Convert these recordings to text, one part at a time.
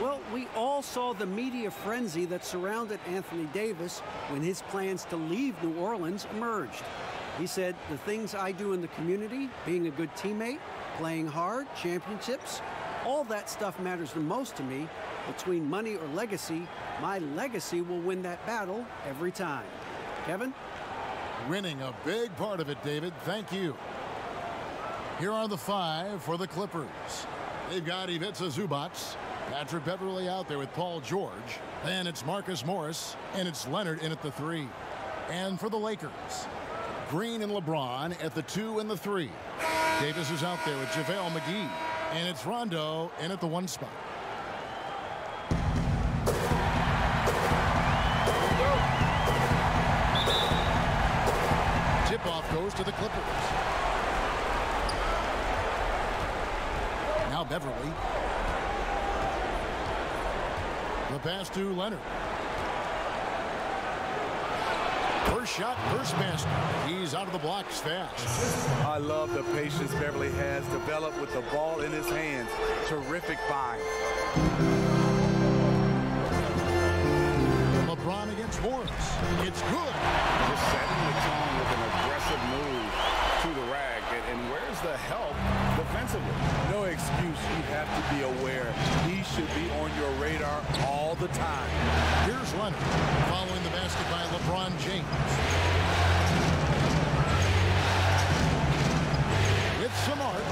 Well, we all saw the media frenzy that surrounded Anthony Davis when his plans to leave New Orleans emerged. He said, the things I do in the community, being a good teammate, playing hard, championships, all that stuff matters the most to me. Between money or legacy, my legacy will win that battle every time. Kevin? Winning a big part of it, David. Thank you. Here are the five for the Clippers. They've got Ivica Zubac, Patrick Beverley out there with Paul George. Then it's Marcus Morris, and it's Leonard in at the three. And for the Lakers, Green and LeBron at the two and the three. Davis is out there with JaVale McGee. And it's Rondo in at the one spot. Tip-off goes to the Clippers. Now Beverley. The pass to Leonard. First shot, first basket. He's out of the blocks fast. I love the patience Beverley has developed with the ball in his hands. Terrific find. LeBron against Morris. It's good. Just setting the tone with an aggressive move to the rag. And, and where's the help defensively? No excuse. You have to be aware. He should be on your radar all the time. Here's Leonard following the basket by LeBron James. With some art,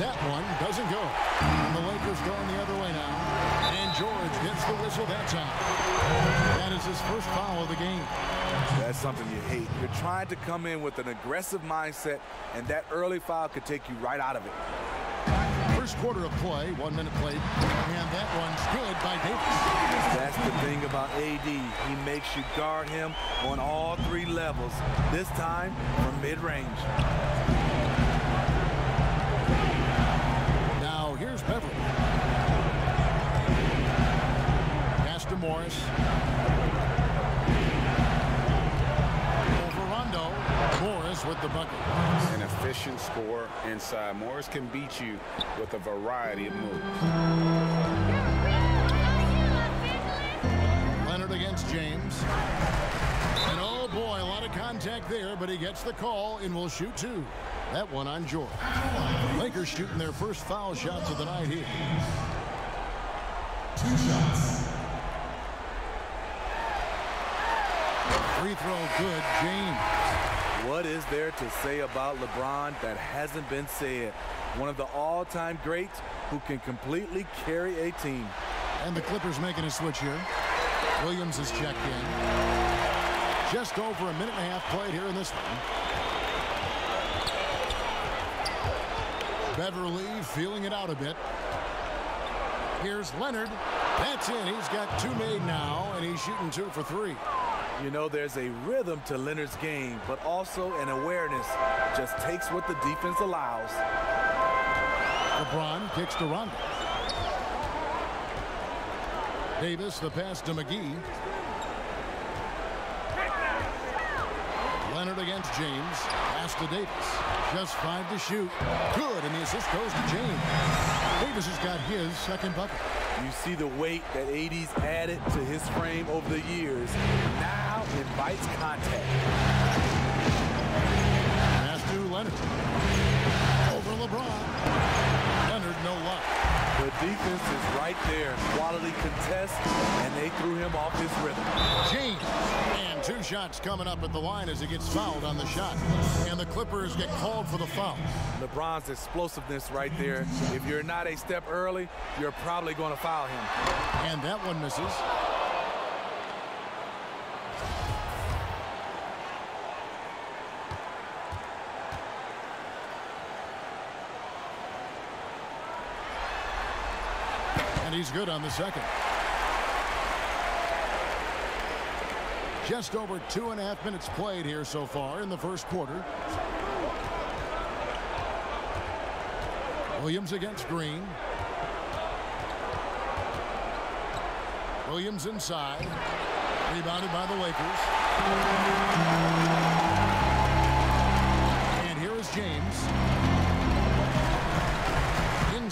that one doesn't go. And the Lakers going the other way now. George gets the whistle that time. That is his first foul of the game. That's something you hate. You're trying to come in with an aggressive mindset, and that early foul could take you right out of it. First quarter of play, one minute played, and that one's good by Davis. That's the thing about AD. He makes you guard him on all three levels, this time from mid-range. Now here's Beverley. Morris. Over Rondo. Morris with the bucket. An efficient score inside. Morris can beat you with a variety of moves. Leonard against James. And oh boy, a lot of contact there, but he gets the call and will shoot two. That one on George. Lakers shooting their first foul shots of the night here. Two shots. Free throw good, James. What is there to say about LeBron that hasn't been said? One of the all-time greats who can completely carry a team. And the Clippers making a switch here. Williams is checked in. Just over a minute and a half played here in this one. Beverley feeling it out a bit. Here's Leonard. That's in. He's got two made now, and he's shooting two for three. You know, there's a rhythm to Leonard's game, but also an awareness. Just takes what the defense allows. LeBron kicks to Rondo. Davis, the pass to McGee. Leonard against James. Pass to Davis. Just five to shoot. Good, and the assist goes to James. Davis has got his second bucket. You see the weight that AD's added to his frame over the years. Now invites contact. Defense is right there. Quality contest, and they threw him off his rhythm. James. And two shots coming up at the line as he gets fouled on the shot. And the Clippers get called for the foul. LeBron's explosiveness right there. If you're not a step early, you're probably going to foul him. And that one misses. And he's good on the second. Just over two and a half minutes played here so far in the first quarter. Williams against Green. Williams inside. Rebounded by the Lakers.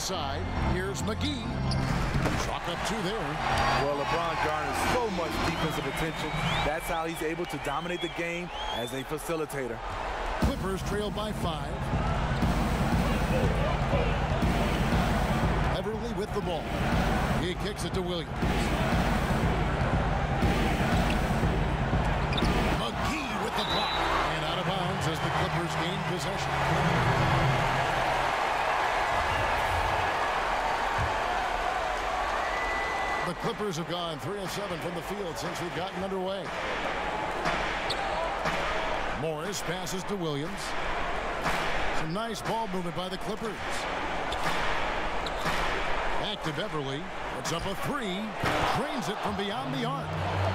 Inside. Here's McGee. Chalk up two there. Well, LeBron garners so much defensive attention. That's how he's able to dominate the game as a facilitator. Clippers trail by five. Everly with the ball. He kicks it to Williams. McGee with the block. And out of bounds as the Clippers gain possession. The Clippers have gone 3 of 7 from the field since we've gotten underway. Morris passes to Williams. Some nice ball movement by the Clippers. Back to Beverley. Puts up a three. Drains it from beyond the arc.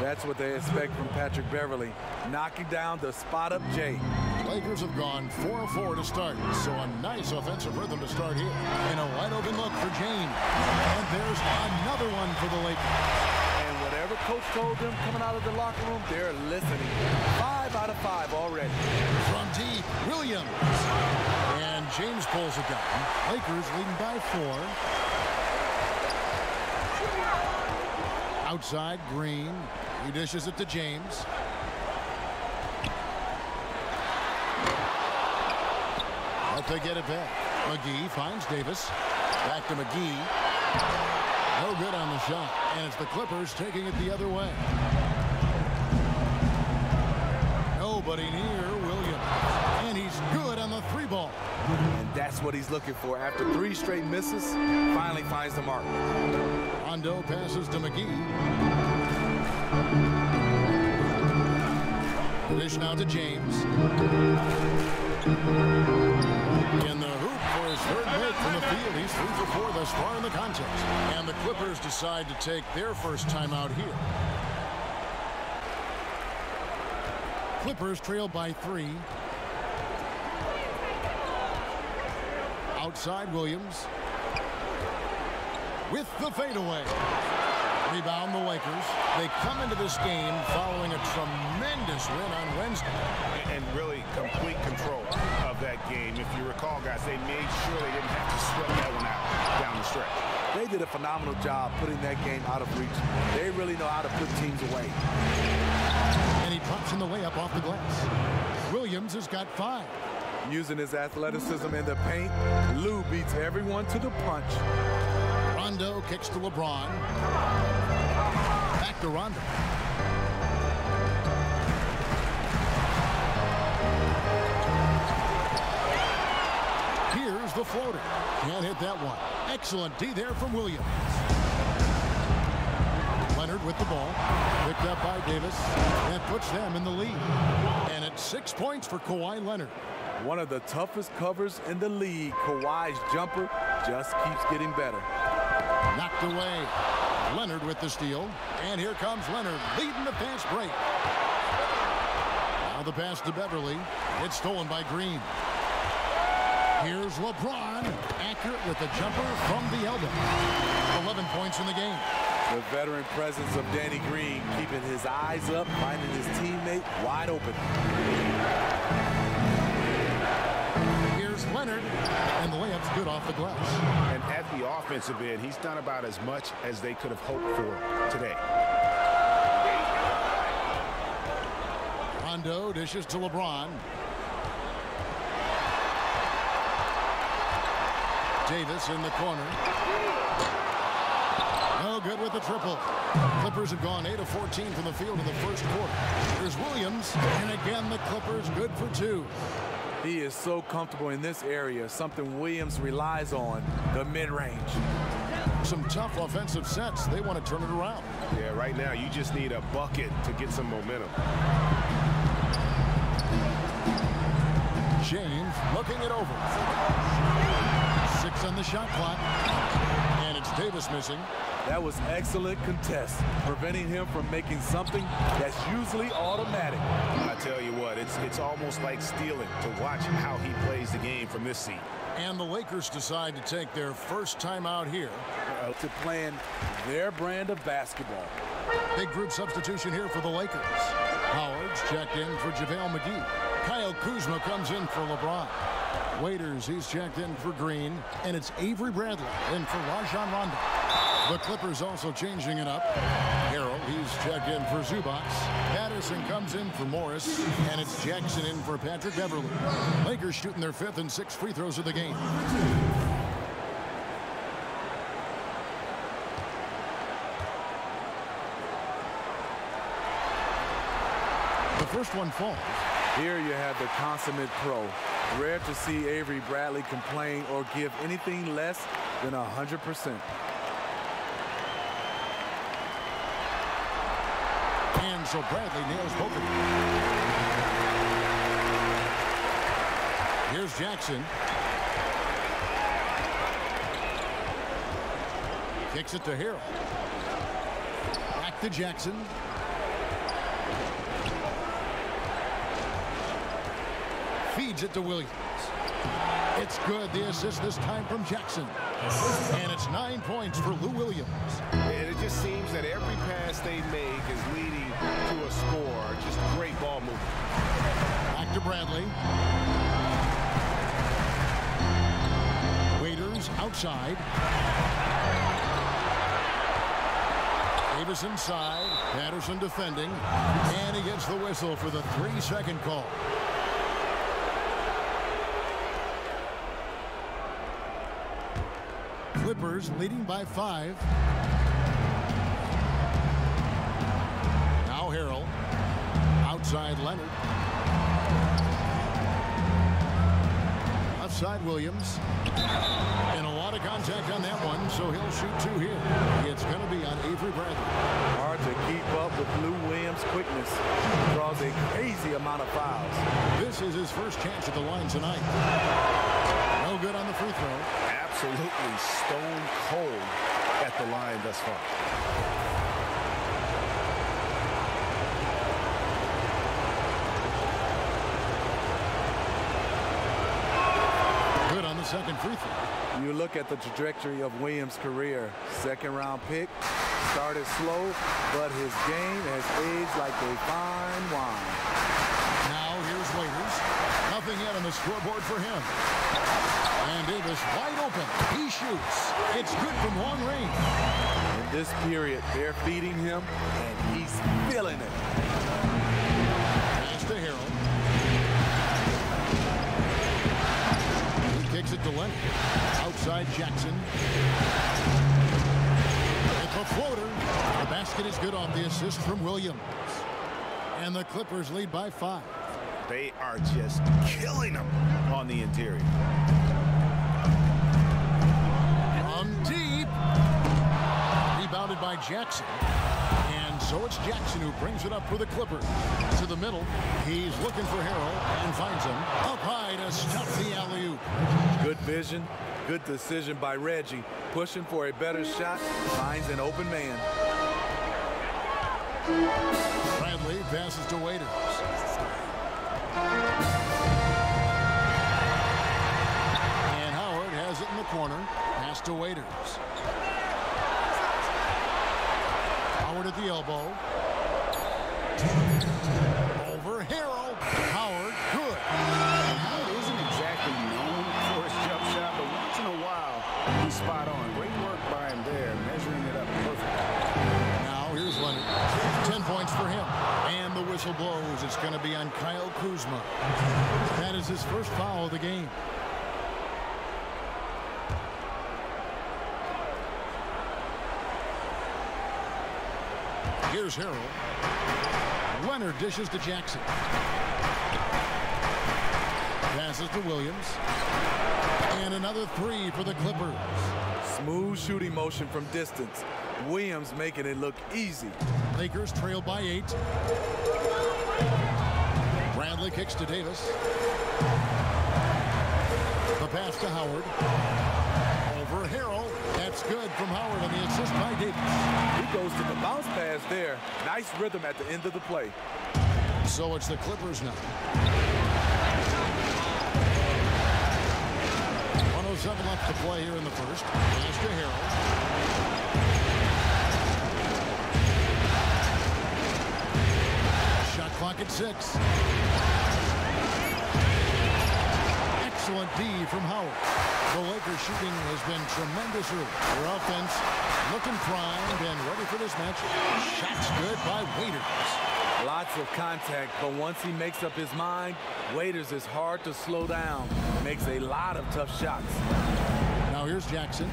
That's what they expect from Patrick Beverley. Knocking down the spot-up J. Lakers have gone 4-4 to start, so a nice offensive rhythm to start here. And a wide open look for James. And there's another one for the Lakers. And whatever coach told them coming out of the locker room, they're listening. Five out of five already. From deep, Williams. And James pulls it down. Lakers leading by four. Outside, Green. He dishes it to James. But they get it back. McGee finds Davis. Back to McGee. No good on the shot. And it's the Clippers taking it the other way. Nobody near Williams. And he's good on the three ball. And that's what he's looking for. After three straight misses, finally finds the mark. Rondo passes to McGee. Dish now to James. In the hoop for his third break from the field. He's three for four thus far in the contest. And the Clippers decide to take their first timeout here. Clippers trail by three. Outside Williams. With the fadeaway. Rebound the Lakers. They come into this game following a tremendous win on Wednesday. And really complete control of that game. If you recall, guys, they made sure they didn't have to sweat that one out down the stretch. They did a phenomenal job putting that game out of reach. They really know how to put teams away. And he drops in the way up off the glass. Williams has got five. Using his athleticism in the paint, Lou beats everyone to the punch. Rondo kicks to LeBron. Back to Rondo. Here's the floater. Can't hit that one. Excellent D there from Williams. Leonard with the ball. Picked up by Davis. That puts them in the lead. And it's six points for Kawhi Leonard. One of the toughest covers in the league. Kawhi's jumper just keeps getting better. Knocked away. Leonard with the steal. And here comes Leonard leading the fast break. Now the pass to Beverley. It's stolen by Green. Here's LeBron. Accurate with the jumper from the elbow. 11 points in the game. The veteran presence of Danny Green keeping his eyes up, finding his teammate wide open. Leonard. And the layup's good off the glass. And at the offensive end, he's done about as much as they could have hoped for today. Rondo dishes to LeBron. Davis in the corner. No good with the triple. Clippers have gone 8 of 14 from the field in the first quarter. Here's Williams. And again, the Clippers good for two. He is so comfortable in this area, something Williams relies on, the mid-range. Some tough offensive sets. They want to turn it around. Yeah, right now you just need a bucket to get some momentum. James looking it over. Six on the shot clock. And it's Davis missing. That was excellent contest, preventing him from making something that's usually automatic. I tell you what, it's it's almost like stealing to watch how he plays the game from this seat. And the Lakers decide to take their first time out here. Uh, to playing their brand of basketball. Big group substitution here for the Lakers. Howard's checked in for JaVale McGee. Kyle Kuzma comes in for LeBron. Waiters, he's checked in for Green. And it's Avery Bradley in for Rajon Rondo. The Clippers also changing it up. Harrell, he's checked in for Zubac. Patterson comes in for Morris, and it's Jackson in for Patrick Beverley. Lakers shooting their fifth and sixth free throws of the game. The first one falls. Here you have the consummate pro. Rare to see Avery Bradley complain or give anything less than 100%. And so Bradley nails both of them. Here's Jackson. Kicks it to Harrell. Back to Jackson. Feeds it to Williams. It's good. The assist this time from Jackson. And it's nine points for Lou Williams. Just seems that every pass they make is leading to a score. Just great ball movement. Back to Bradley. Waiters outside. Davis inside. Patterson defending. And he gets the whistle for the three-second call. Clippers leading by five. Outside Leonard. Left side Williams. And a lot of contact on that one, so he'll shoot two here. It's going to be on Avery Bradley. Hard to keep up with Lou Williams' quickness. Draws a crazy amount of fouls. This is his first chance at the line tonight. No good on the free throw. Absolutely stone cold at the line thus far. Good on the second free throw. You look at the trajectory of Williams' career. Second round pick, started slow, but his game has aged like a fine wine. Now here's Waiters. Nothing yet on the scoreboard for him. And Davis wide open. He shoots. It's good from long range. In this period, they're feeding him, and he's feeling it. Kicks it to Leonard. Outside Jackson. It's a floater. The basket is good on the assist from Williams. And the Clippers lead by five. They are just killing them on the interior. From deep. Rebounded by Jackson. So it's Jackson who brings it up for the Clippers. To the middle. He's looking for Harrell and finds him. Up high to stop the alley-oop. Good vision, good decision by Reggie. Pushing for a better shot, finds an open man. Bradley passes to Waiters. And Howard has it in the corner. Pass to Waiters. Howard at the elbow. Over Harrell. Howard, good. Howard isn't exactly known for his jump shot, but once in a while, he's spot on. Great work by him there, measuring it up perfect. Now here's Leonard. Ten points for him. And the whistle blows. It's going to be on Kyle Kuzma. That is his first foul of the game. Here's Harrell. Leonard dishes to Jackson. Passes to Williams. And another three for the Clippers. Smooth shooting motion from distance. Williams making it look easy. Lakers trail by eight. Bradley kicks to Davis. The pass to Howard. Over Harrell. That's good from Howard on the assist by Davis. He goes to the bounce pass there. Nice rhythm at the end of the play. So it's the Clippers now. 107 left to play here in the first. Pass to Harrell. Shot clock at six. Excellent D from Howard. The Lakers shooting has been tremendous early. Their offense looking primed and ready for this match. Shots good by Waiters. Lots of contact, but once he makes up his mind, Waiters is hard to slow down. Makes a lot of tough shots. Now here's Jackson.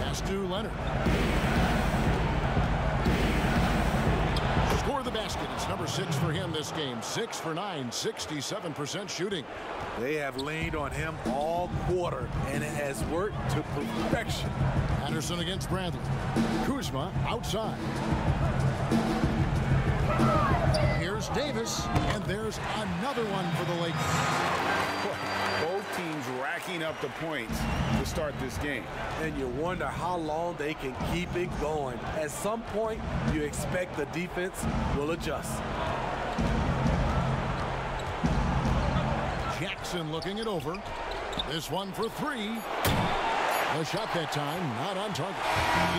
Pass to Leonard. Basket. It's number six for him this game. Six for nine, 67% shooting. They have leaned on him all quarter, and it has worked to perfection. Anderson against Bradley. Kuzma outside. Here's Davis, and there's another one for the Lakers. Both teams racking up the points to start this game. And you wonder how long they can keep it going. At some point, you expect the defense will adjust. Jackson looking it over. This one for three. The shot that time not on target.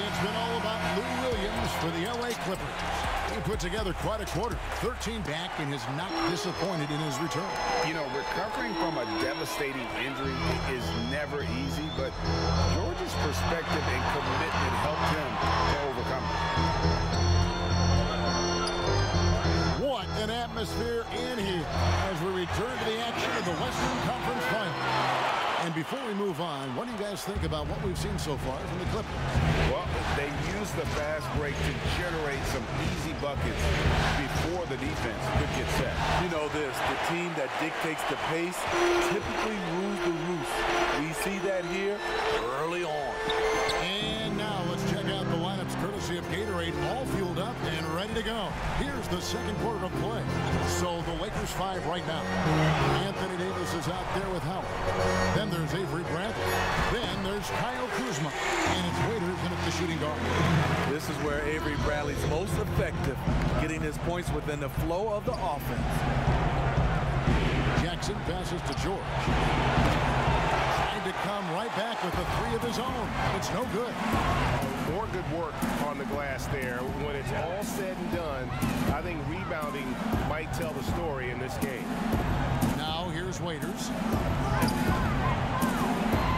It's been all about Lou Williams for the L.A. Clippers. He put together quite a quarter. 13 back and has not disappointed in his return. You know, recovering from a devastating injury is never easy, but George's perspective and commitment helped him to overcome it. What an atmosphere in here as we return to the action of the Western Conference Final. And before we move on, what do you guys think about what we've seen so far from the Clippers? Well, they use the fast break to generate some easy buckets before the defense could get set. You know this, the team that dictates the pace typically rules the roost. We see that here early on. And now let's check out the lineups courtesy of Gatorade, all fueled up and ready to go. The second quarter of play. So the Lakers five right now. Anthony Davis is out there with Howard. Then there's Avery Bradley. Then there's Kyle Kuzma. And it's Waiters in at the shooting guard. This is where Avery Bradley's most effective, getting his points within the flow of the offense. Jackson passes to George. Trying to come right back with a three of his own. It's no good. More good work on the glass there. When it's all said and done, I think rebounding might tell the story in this game. Now here's Waiters.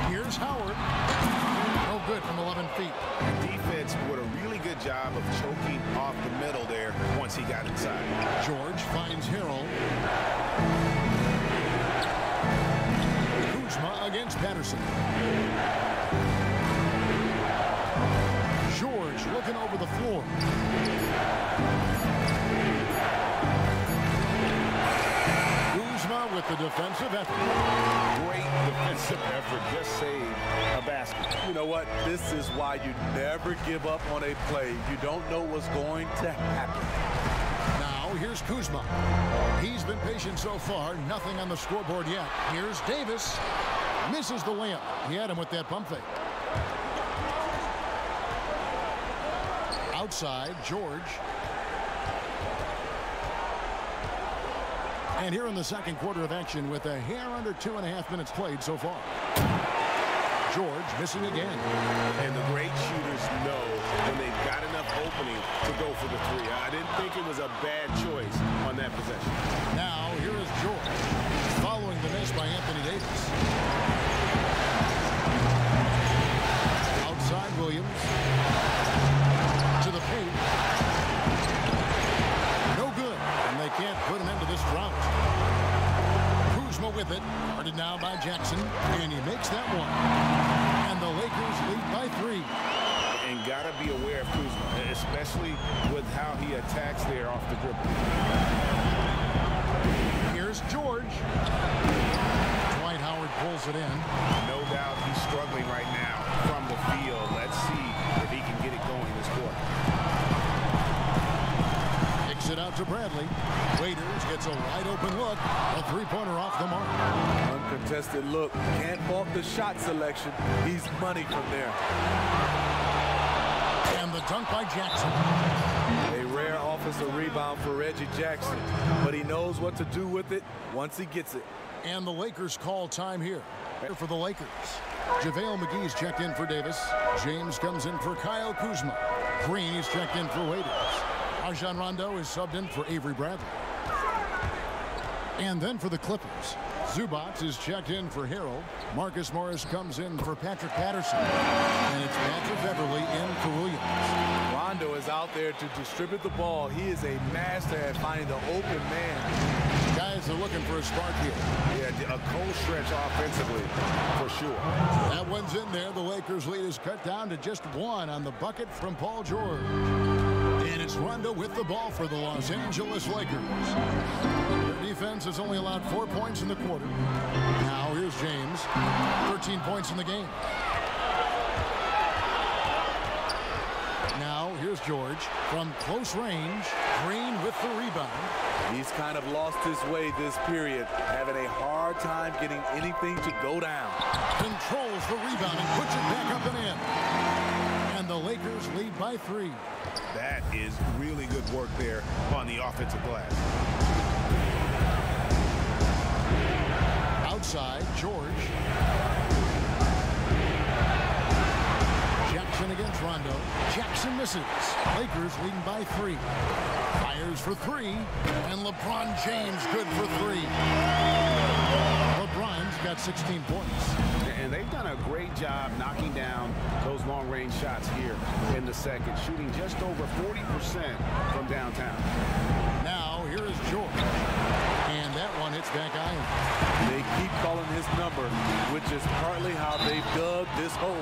Here's Howard. No good from 11 feet. Defense with a really good job of choking off the middle there once he got inside. George finds Harrell. Kuzma against Patterson. George looking over the floor. Kuzma with the defensive effort. Great defensive effort. Just saved a basket. You know what? This is why you never give up on a play. You don't know what's going to happen. Now here's Kuzma. He's been patient so far. Nothing on the scoreboard yet. Here's Davis. Misses the layup. He had him with that pump fake. Outside, George. And here in the second quarter of action with a hair under two and a half minutes played so far. George missing again. And the great shooters know when they've got enough opening to go for the three. I didn't think it was a bad choice on that possession. Now here is George. Following the miss by Anthony Davis. Outside Williams. To the paint. No good. And they can't put an end to this drought. Kuzma with it. Guarded now by Jackson. And he makes that one. And the Lakers lead by three. And got to be aware of Kuzma, especially with how he attacks there off the dribble. Here's George. Dwight Howard pulls it in. No doubt he's struggling right now from the field. Let's see if he can get it going this quarter. Kicks it out to Bradley. Waiters gets a wide open look. A three-pointer off the mark. Uncontested look. Can't fault the shot selection. He's money from there. And the dunk by Jackson. A rare offensive rebound for Reggie Jackson, but he knows what to do with it once he gets it. And the Lakers call time here. Here for the Lakers. JaVale McGee's checked in for Davis. James comes in for Kyle Kuzma. Green is checked in for Waiters. Rajon Rondo is subbed in for Avery Bradley. And then for the Clippers, Zubac is checked in for Harrell. Marcus Morris comes in for Patrick Patterson. And it's Patrick Beverley in for Williams. Rondo is out there to distribute the ball. He is a master at finding the open man. Guys are looking for a spark here. Yeah, a cold stretch offensively, for sure. That one's in there. The Lakers lead is cut down to just one on the bucket from Paul George. It's Rondo with the ball for the Los Angeles Lakers. Their defense has only allowed four points in the quarter. Now here's James, 13 points in the game. Now here's George from close range. Green with the rebound. He's kind of lost his way this period, having a hard time getting anything to go down. Controls the rebound and puts it back up and in. The Lakers lead by three. That is really good work there on the offensive glass. Outside, George. Jackson against Rondo. Jackson misses. Lakers leading by three. Fires for three. And LeBron James good for three. LeBron's got 16 points. And they've done a great job knocking down those long-range shots here in the second, shooting just over 40% from downtown. Now, here is George. And that one hits back iron. They keep calling his number, which is partly how they dug this hole.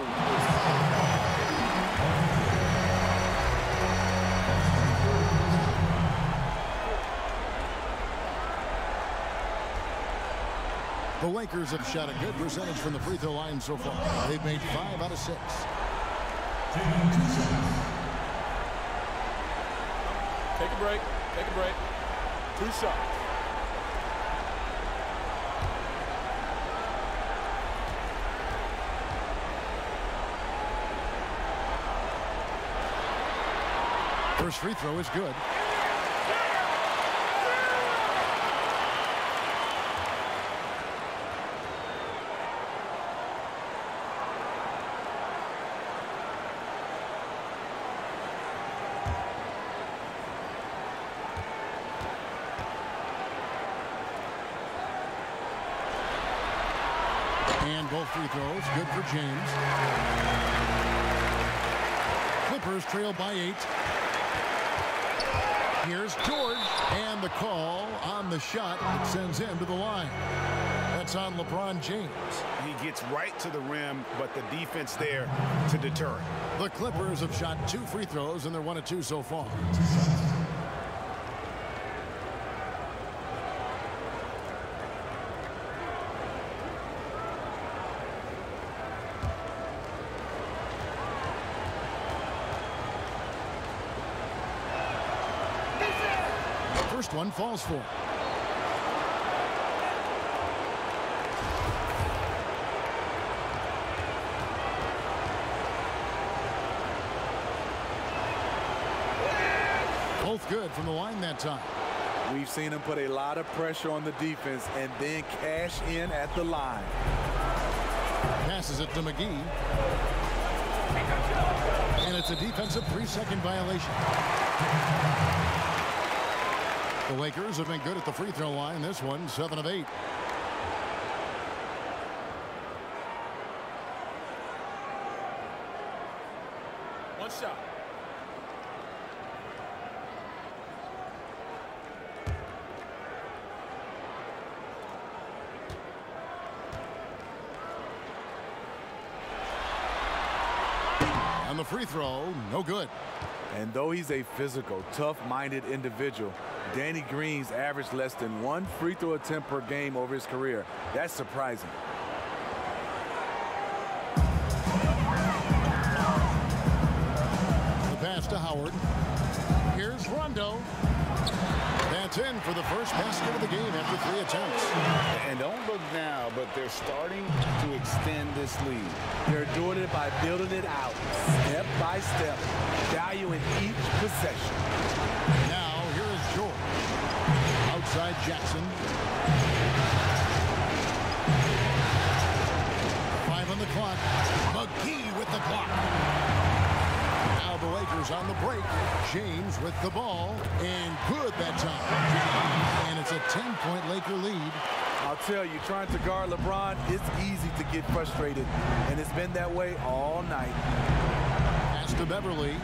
The Lakers have shot a good percentage from the free throw line so far. They've made five out of six. Take a break. Take a break. Two shots. First free throw is good. And both free throws, good for James. Clippers trail by eight. Here's George, and the call on the shot sends him to the line. That's on LeBron James. He gets right to the rim, but the defense there to deter. The Clippers have shot two free throws, and they're one of two so far. First one falls for. Both good from the line that time. We've seen him put a lot of pressure on the defense and then cash in at the line. Passes it to McGee. And it's a defensive three-second violation. The Lakers have been good at the free throw line. This one, seven of eight. One shot. And the free throw, no good. And though he's a physical, tough-minded individual, Danny Green's averaged less than one free throw attempt per game over his career. That's surprising. The pass to Howard. Here's Rondo. That's in for the first basket of the game after three attempts. And don't look now, but they're starting to extend this lead. They're doing it by building it out, step by step, valuing each possession. Now, here is George. Outside Jackson. Five on the clock. McGee with the block. Now the Lakers on the break. James with the ball, and good that time. And it's a 10-point Laker lead. I'll tell you, trying to guard LeBron, it's easy to get frustrated, and it's been that way all night. Pass to Beverley.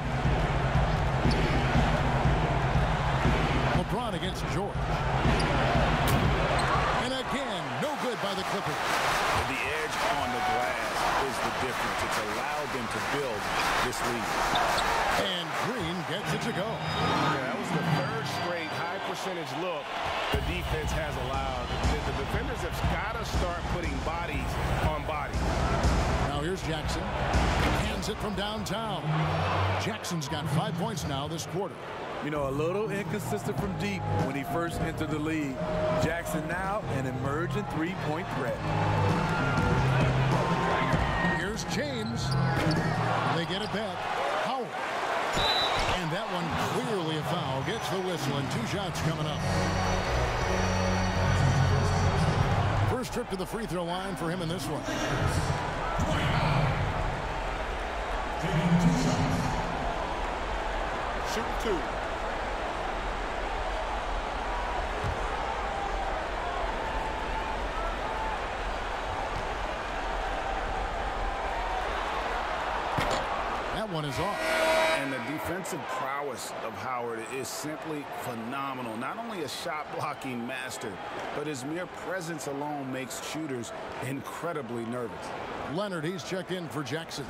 LeBron against George. And again, no good by the Clippers. The edge on the glass is the difference. It's allowed them to build this lead. And Green gets it to go. Yeah, that was the third straight high percentage look the defense has allowed. The, the defenders have got to start putting bodies on bodies. Now here's Jackson. Hands it from downtown. Jackson's got five points now this quarter. You know, a little inconsistent from deep when he first entered the league. Jackson now an emerging three-point threat. Here's James. They get it back. Howard. And that one clearly a foul. Gets the whistle and two shots coming up. First trip to the free throw line for him in this one. Shoot two. Is off. And the defensive prowess of Howard is simply phenomenal. Not only a shot blocking master, but his mere presence alone makes shooters incredibly nervous. Leonard, he's checked in for Jackson.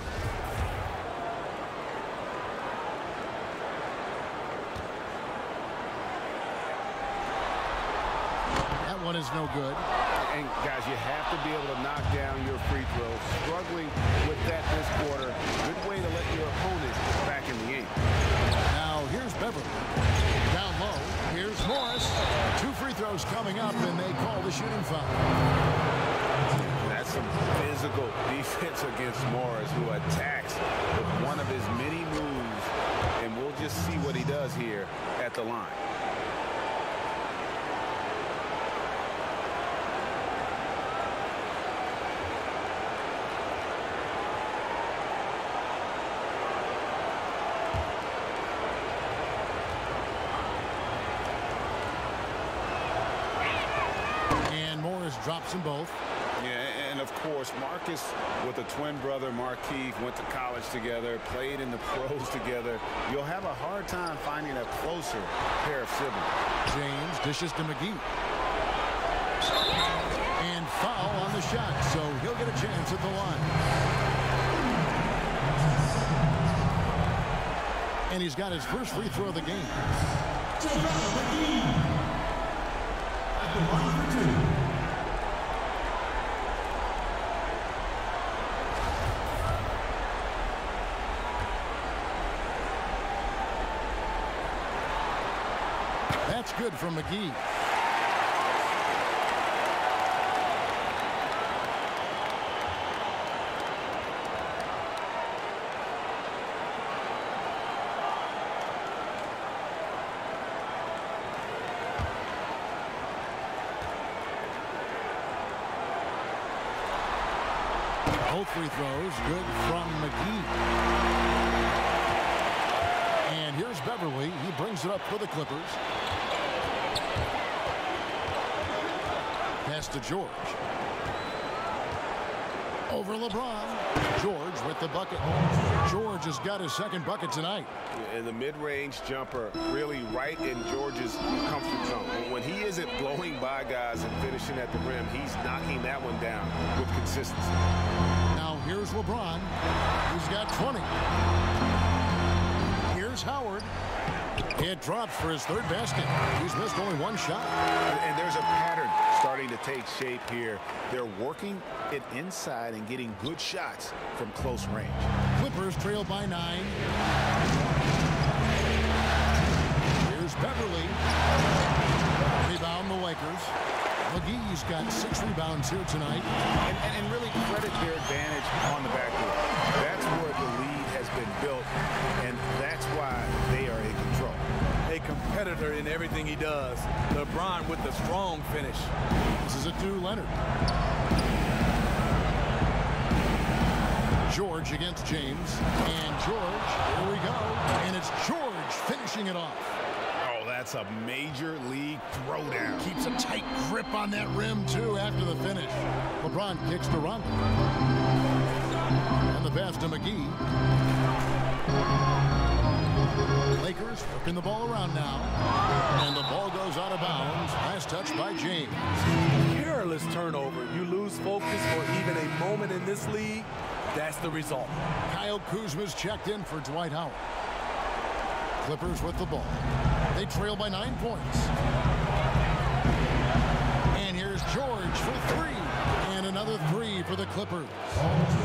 That one is no good. And guys, you have to be able to knock down your free throws. Struggling with that this quarter, good way to let your opponent back in the game. Now here's Beverley. Down low. Here's Morris. Two free throws coming up, and they call the shooting foul. That's some physical defense against Morris, who attacks with one of his many moves. And we'll just see what he does here at the line. And Morris drops them both. Yeah, and of course, Marcus with a twin brother, Markieff, went to college together, played in the pros together. You'll have a hard time finding a closer pair of siblings. James dishes to McGee. And foul on the shot, so he'll get a chance at the line. And he's got his first free throw of the game. That's good from McGee. Both free throws good from McGee. And here's Beverley. He brings it up for the Clippers. Pass to George. Over LeBron. George with the bucket. George has got his second bucket tonight. And the mid-range jumper really right in George's comfort zone. When he isn't blowing by guys and finishing at the rim, he's knocking that one down with consistency. Now here's LeBron. He's got 20. Here's Howard. It drops for his third basket. He's missed only one shot. And there's a starting to take shape here. They're working it inside and getting good shots from close range. Clippers trail by nine. Here's Beverley. Rebound the Lakers. McGee's got six rebounds here tonight. And, and, and really credit their advantage on the backcourt. That's where the lead has been built, and competitor in everything he does. LeBron with the strong finish. This is a to Leonard. George against James. And George, here we go. And it's George finishing it off. Oh, That's a major league throwdown. Keeps a tight grip on that rim, too, after the finish. LeBron kicks to Rondo. And the pass to McGee. Lakers working the ball around now. And the ball goes out of bounds. Last touch by James. Careless turnover. You lose focus for even a moment in this league. That's the result. Kyle Kuzma's checked in for Dwight Howard. Clippers with the ball. They trail by nine points. And here's George for three. For the Clippers.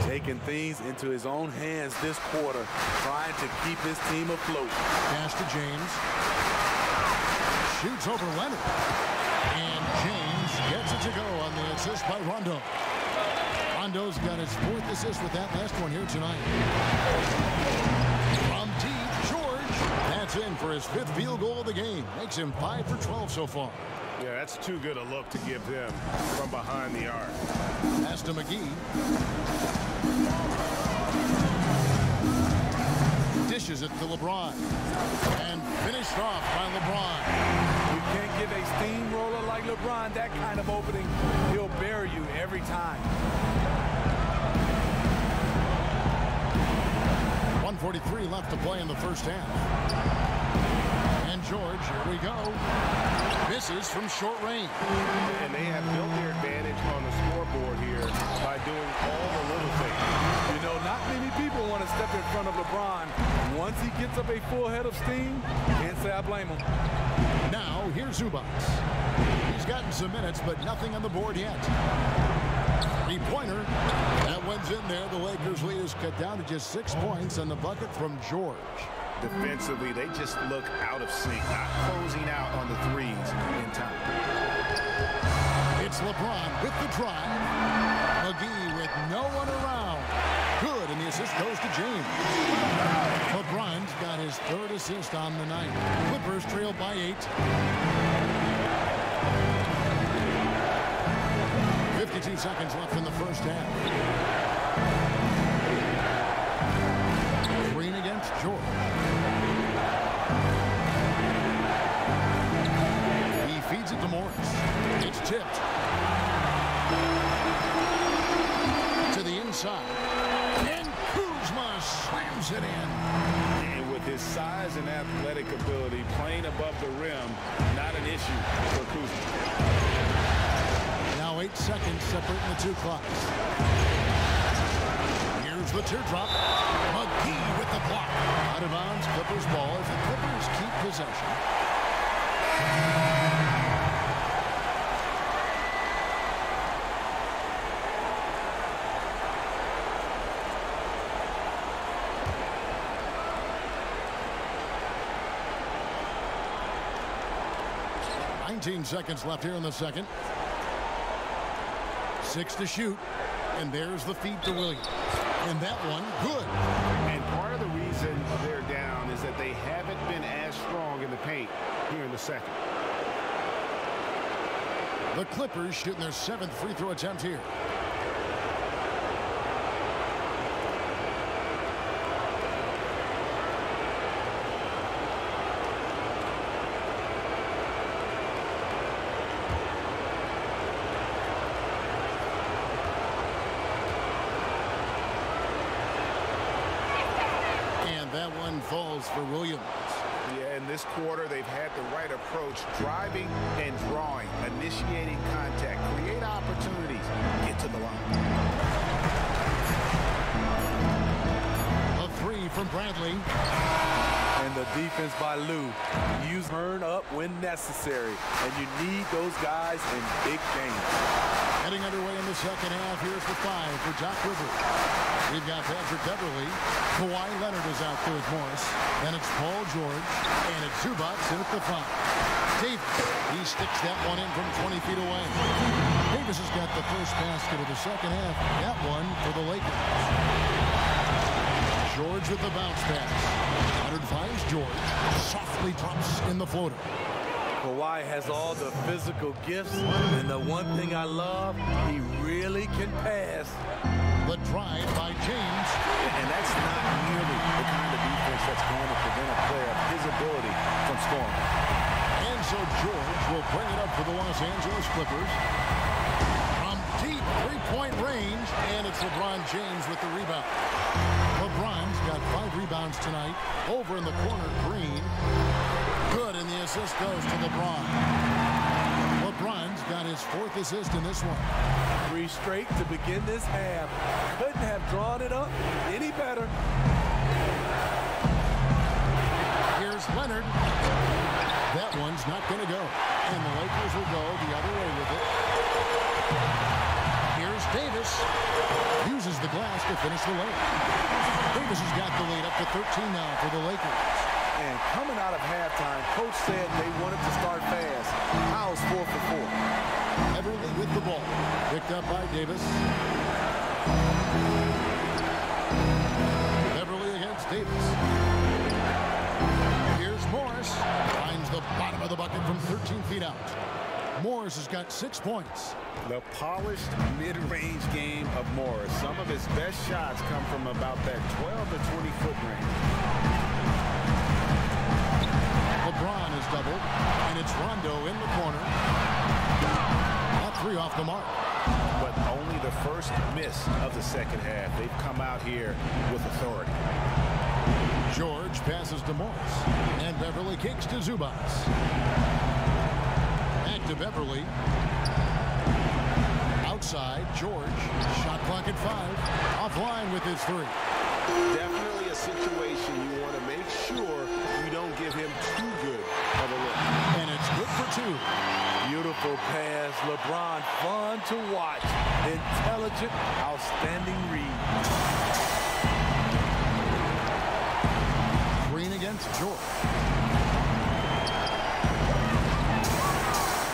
Taking things into his own hands this quarter, trying to keep his team afloat. Pass to James. Shoots over Leonard. And James gets it to go on the assist by Rondo. Rondo's got his fourth assist with that last one here tonight. From deep, George. That's in for his fifth field goal of the game. Makes him 5 for 12 so far. Yeah, that's too good a look to give them from behind the arc. Pass to McGee. Dishes it to LeBron. And finished off by LeBron. You can't give a steamroller like LeBron that kind of opening. He'll bury you every time. 143 left to play in the first half. And George, here we go. Misses from short range. And they have built their advantage on the scoreboard here by doing all the little things. You know, not many people want to step in front of LeBron. Once he gets up a full head of steam, can't say I blame him. Now, here's Zubac. He's gotten some minutes, but nothing on the board yet. Three-pointer. That one's in there. The Lakers lead is cut down to just six points on the bucket from George. Defensively, they just look out of sync, not closing out on the threes in time. It's LeBron with the drive. McGee with no one around. Good, and the assist goes to James. LeBron's got his third assist on the night. Clippers trail by eight. 52 seconds left in the first half. Green against George. Tipped. To the inside. And Kuzma slams it in. And with his size and athletic ability, playing above the rim, not an issue for Kuzma. Now eight seconds separating the two clocks. Here's the teardrop. McGee with the block. Out of bounds, Clippers ball as the Clippers keep possession. Nineteen seconds left here in the second. Six to shoot. And there's the feed to Williams. And that one, good. And part of the reason they're down is that they haven't been as strong in the paint here in the second. The Clippers shooting their seventh free throw attempt here. And that one falls for Williams. Yeah, in this quarter, they've had the right approach, driving and drawing, initiating contact, create opportunities, get to the line. A three from Bradley. And the defense by Lou. Use turn up when necessary. And you need those guys in big games. Heading underway in the second half. Here's the five for Doc Rivers. We've got Patrick Beverley. Kawhi Leonard is out there with Morris. Then it's Paul George. And it's Zubac in at the five. Davis, he sticks that one in from 20 feet away. Davis has got the first basket of the second half. That one for the Lakers. George with the bounce pass. Leonard finds George. Softly drops in the floater. Kawhi has all the physical gifts, and the one thing I love, he really can pass. The drive by James. And that's not nearly the kind of defense that's going to prevent a player of his ability from scoring. And so George will bring it up for the Los Angeles Clippers. From deep three-point range, and it's LeBron James with the rebound. LeBron's got five rebounds tonight. Over in the corner, Green. Good, and the assist goes to LeBron. LeBron's got his fourth assist in this one. Three straight to begin this half. Couldn't have drawn it up any better. Here's Leonard. That one's not going to go. And the Lakers will go the other way with it. Here's Davis. Uses the glass to finish the lane. Davis has got the lead up to 13 now for the Lakers. And coming out of halftime, coach said they wanted to start fast. How's four for four? Everly with the ball. Picked up by Davis. Everly against Davis. Here's Morris. Finds the bottom of the bucket from 13 feet out. Morris has got six points. The polished mid-range game of Morris. Some of his best shots come from about that 12 to 20 foot range. First miss of the second half. They've come out here with authority. George passes to Morris, and Beverley kicks to Zubac. Back to Beverley. Outside, George. Shot clock at five. Offline with his three. Definitely a situation you want to make sure you don't give him too good of a look. And it's good for two. Beautiful pass. LeBron, fun to watch. Intelligent, outstanding read. Green against George.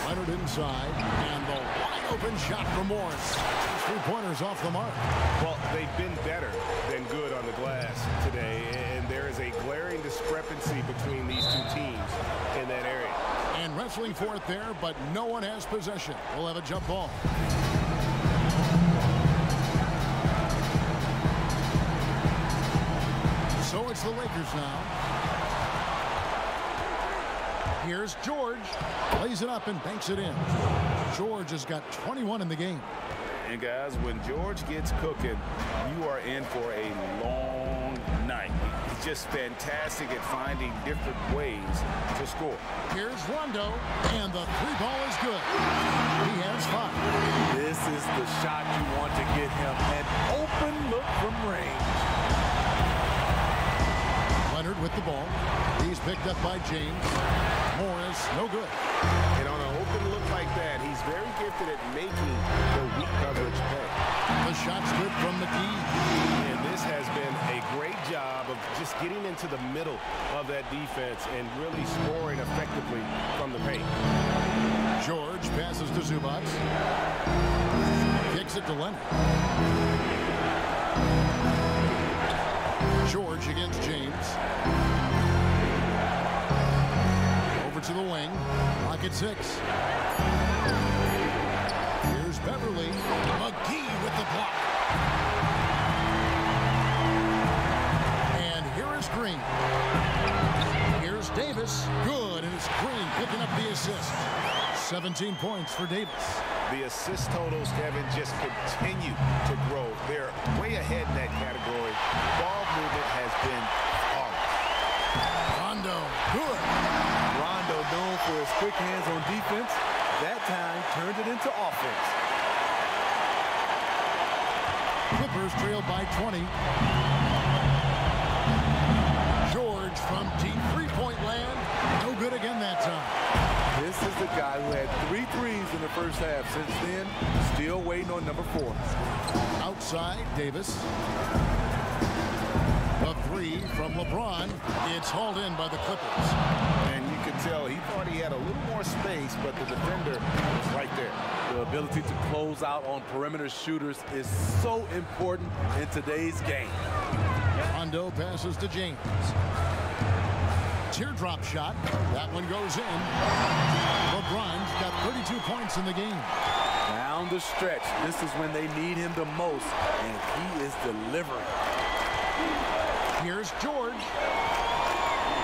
Leonard inside, and the wide open shot for Morris. Three-pointers off the mark. Well, they've been better than good on the glass today, and there is a glaring discrepancy between these two teams in that area. Wrestling for it there, but no one has possession. We'll have a jump ball. So it's the Lakers now. Here's George. Plays it up and banks it in. George has got 21 in the game. And guys, when George gets cooking, you are in for a long just fantastic at finding different ways to score. Here's Rondo, and the three ball is good. He has five. This is the shot you want to get him. An open look from range. Leonard with the ball. He's picked up by James. Morris, no good. And on an open look like that, he's very gifted at making the weak coverage pay. The shot's good from McGee. And this has been a great job of just getting into the middle of that defense and really scoring effectively from the paint. George passes to Zubac. Kicks it to Leonard. George against James. Over to the wing. Pocket six. Here's Beverley. McGee with the block. Green. Here's Davis. Good, and it's Green picking up the assist. 17 points for Davis. The assist totals, Kevin, just continue to grow. They're way ahead in that category. Ball movement has been flawless. Rondo, good. Rondo known for his quick hands on defense. That time turned it into offense. Clippers trailed by 20. George from deep three-point land. No good again that time. This is the guy who had three threes in the first half. Since then, still waiting on number four. Outside, Davis. The three from LeBron. It's hauled in by the Clippers. And you could tell he thought he had a little more space, but the defender was right there. The ability to close out on perimeter shooters is so important in today's game. Rondo passes to James. Teardrop shot. That one goes in. LeBron's got 32 points in the game. Down the stretch, this is when they need him the most, and he is delivering. Here's George.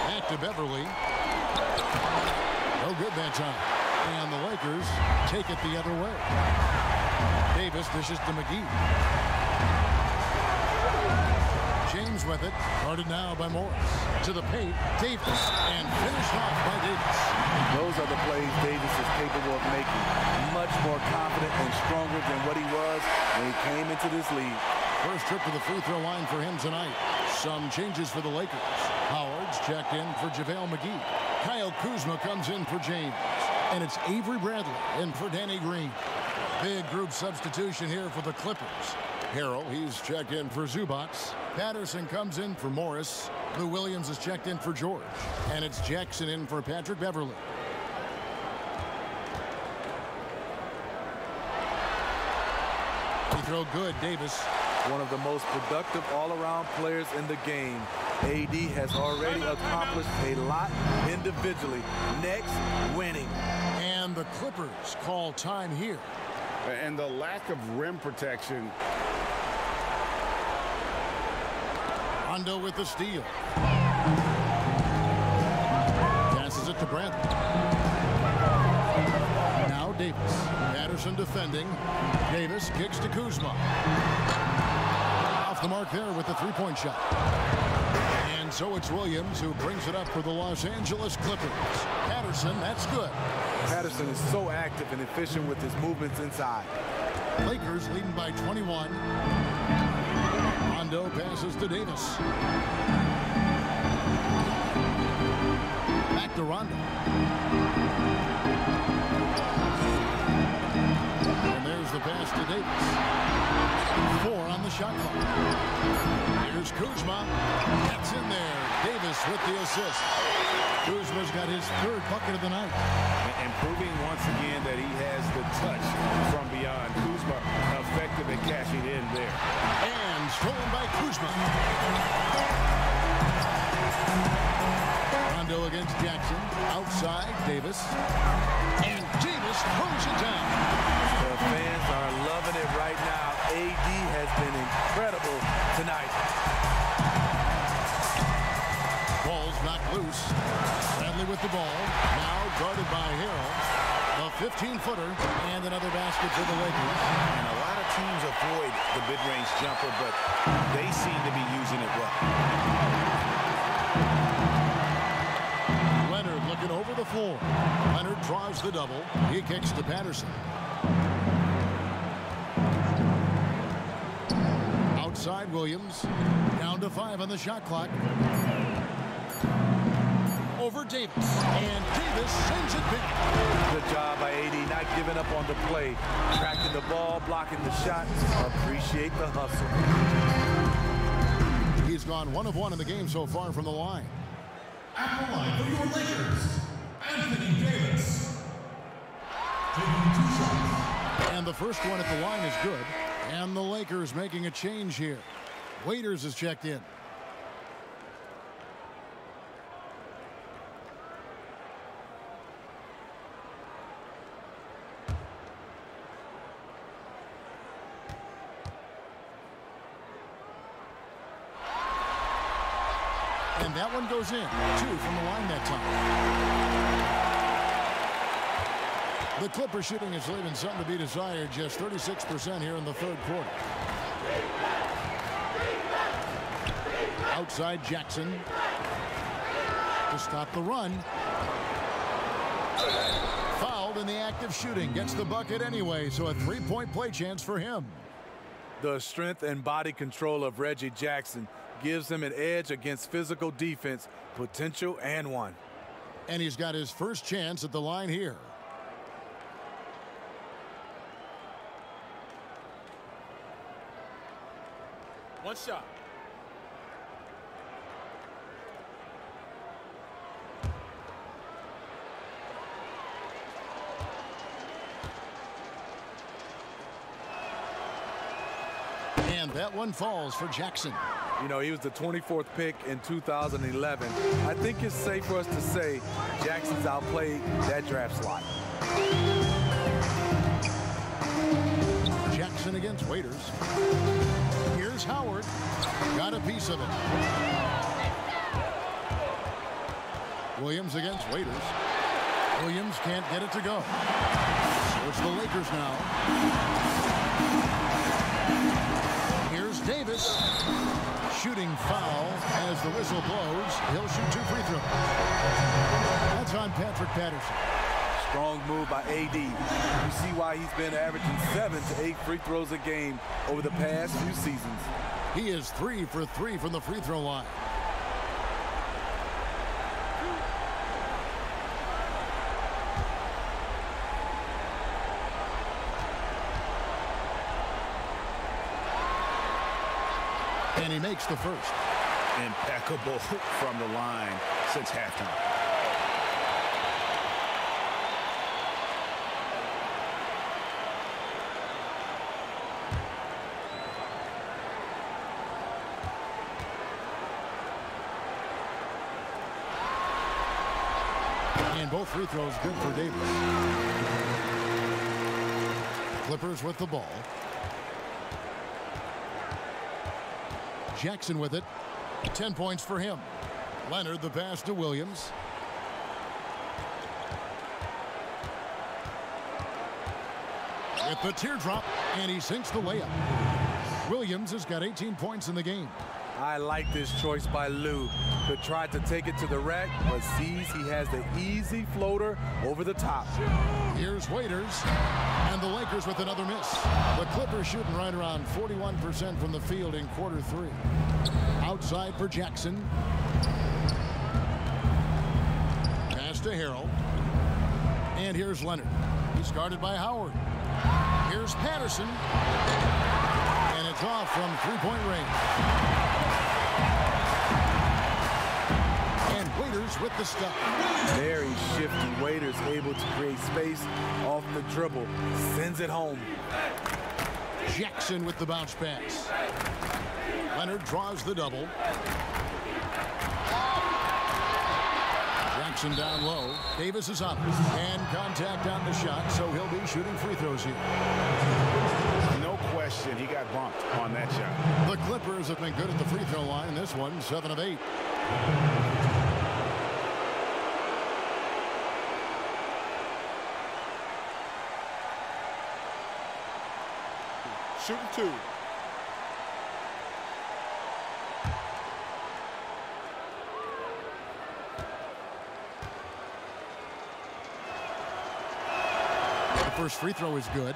Back to Beverley. No good that time. And the Lakers take it the other way. Davis dishes to McGee. James with it. Guarded now by Morris. To the paint. Davis. And finished off by Davis. Those are the plays Davis is capable of making. Much more confident and stronger than what he was when he came into this league. First trip to the free throw line for him tonight. Some changes for the Lakers. Howard's checked in for JaVale McGee. Kyle Kuzma comes in for James. And it's Avery Bradley in for Danny Green. Big group substitution here for the Clippers. Harrell, he's checked in for Zubac. Patterson comes in for Morris. Lou Williams is checked in for George. And it's Jackson in for Patrick Beverley. He throw good, Davis. One of the most productive all-around players in the game. AD has already accomplished a lot individually. Next, winning. And the Clippers call time here. And the lack of rim protection. Rondo with the steal. Passes it to Bradley. Now Davis. Patterson defending. Davis kicks to Kuzma. Off the mark there with the three-point shot. And so it's Williams who brings it up for the Los Angeles Clippers. Patterson, that's good. Patterson is so active and efficient with his movements inside. Lakers leading by 21. Rondo passes to Davis. Back to Rondo. And there's the pass to Davis. Four on the shot clock. Here's Kuzma. That's in there. Davis with the assist. Kuzma's got his third bucket of the night. And proving once again that he has the touch from beyond. Kuzma effective at cashing in there. And stolen by Kuzma. Rondo against Jackson. Outside, Davis. And Davis throws it down. The fans are loving it right now. AD has been incredible tonight. Knocked loose. Bradley with the ball. Now guarded by Harrell. A 15-footer and another basket for the Lakers. And a lot of teams avoid the mid-range jumper, but they seem to be using it well. Leonard looking over the floor. Leonard draws the double. He kicks to Patterson. Outside Williams. Down to five on the shot clock. Over Davis. And Davis sends it back. Good job by AD, not giving up on the play. Tracking the ball, blocking the shot. Appreciate the hustle. He's gone one of one in the game so far from the line. At the line for your Lakers, Anthony Davis. Taking two shots. And the first one at the line is good. And the Lakers making a change here. Waiters is checked in. And that one goes in. Two from the line that time. The Clipper shooting is leaving something to be desired. Just 36% here in the third quarter. Outside Jackson. To stop the run. Fouled in the act of shooting. Gets the bucket anyway, so a three-point play chance for him. The strength and body control of Reggie Jackson gives him an edge against physical defense, potential and one. And he's got his first chance at the line here. One shot. And that one falls for Jackson. You know, he was the 24th pick in 2011. I think it's safe for us to say Jackson's outplayed that draft slot. Jackson against Waiters. Here's Howard. Got a piece of it. Williams against Waiters. Williams can't get it to go. So it's the Lakers now. Here's Davis. Shooting foul as the whistle blows. He'll shoot two free throws. That's on Patrick Patterson. Strong move by AD. You see why he's been averaging seven to eight free throws a game over the past few seasons. He is three for three from the free throw line. And he makes the first. Impeccable from the line since halftime. And both free throws good for Davis. Clippers with the ball. Jackson with it. 10 points for him. Leonard the pass to Williams. With the teardrop, and he sinks the layup. Williams has got 18 points in the game. I like this choice by Lou to tried to take it to the rack, but sees he has the easy floater over the top. Here's Waiters, and the Lakers with another miss. The Clippers shooting right around 41% from the field in quarter three. Outside for Jackson. Pass to Harrell. And here's Leonard. He's guarded by Howard. Here's Patterson. Off from three-point range. And Waiters with the stop. Very shifty. Waiters able to create space off the dribble. Sends it home. Jackson with the bounce pass. Leonard draws the double. Jackson down low. Davis is up. And contact on the shot, so he'll be shooting free throws here. No question he got bumped on that shot. The Clippers have been good at the free throw line this one, 7 of 8. Shooting two. The first free throw is good.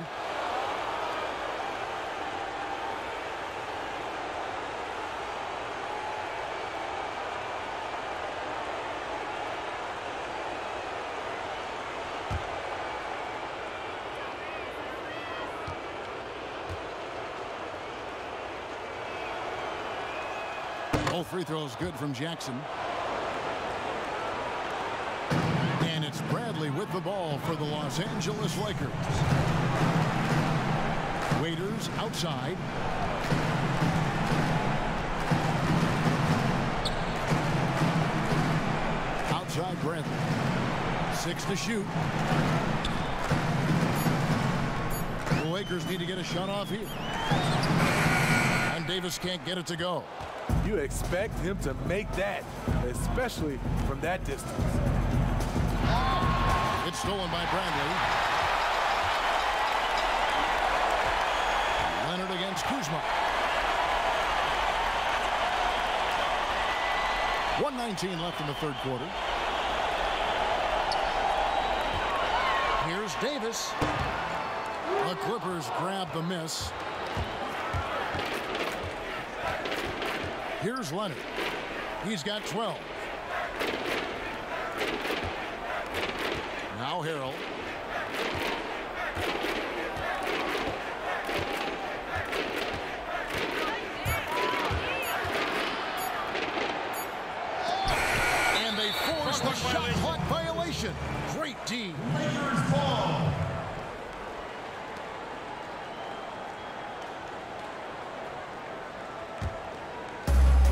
Both free throws good from Jackson. And it's Bradley with the ball for the Los Angeles Lakers. Waiters outside. Outside Bradley. Six to shoot. The Lakers need to get a shot off here. And Davis can't get it to go. You expect him to make that, especially from that distance. Ah, it's stolen by Bradley. Leonard against Kuzma. 119 left in the third quarter. Here's Davis. The Clippers grab the miss. Here's Leonard. He's got 12. Now Harrell. And they force the shot clock violation. Great D. Lakers ball.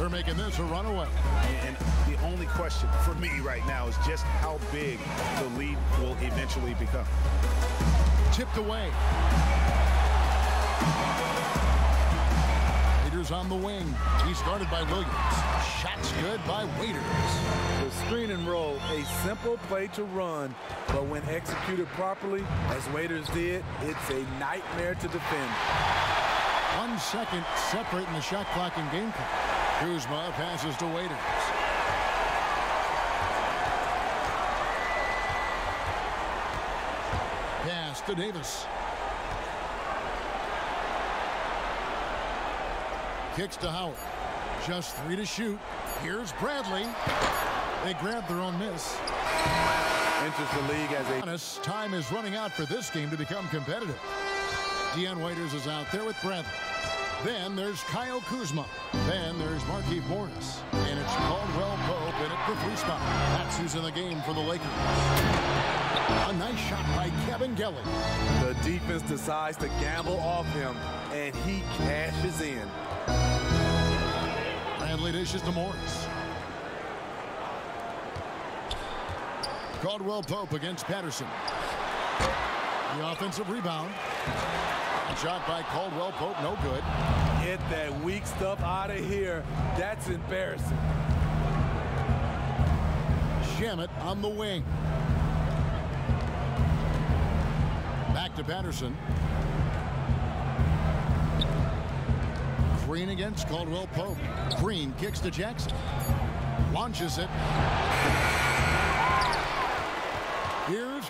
They're making this a runaway. And the only question for me right now is just how big the lead will eventually become. Tipped away. Waiters on the wing. He's guarded by Williams. Shots good by Waiters. The screen and roll, a a simple play to run, but when executed properly, as Waiters did, it's a nightmare to defend. One second separating the shot clock and game clock. Kuzma passes to Waiters. Pass to Davis. Kicks to Howard. Just three to shoot. Here's Bradley. They grab their own miss. Enters the league as a Honest, time is running out for this game to become competitive. Dion Waiters is out there with Bradley. Then there's Kyle Kuzma. Then there's Markieff Morris. And it's Caldwell Pope in at the three spot. That's who's in the game for the Lakers. A nice shot by Kabengele. the defense decides to gamble off him, and he cashes in. Bradley dishes to Morris. Caldwell Pope against Patterson. The offensive rebound. Shot by Caldwell Pope, no good. Get that weak stuff out of here. That's embarrassing. Shamet on the wing. Back to Patterson. Green against Caldwell Pope. Green kicks to Jackson. Launches it.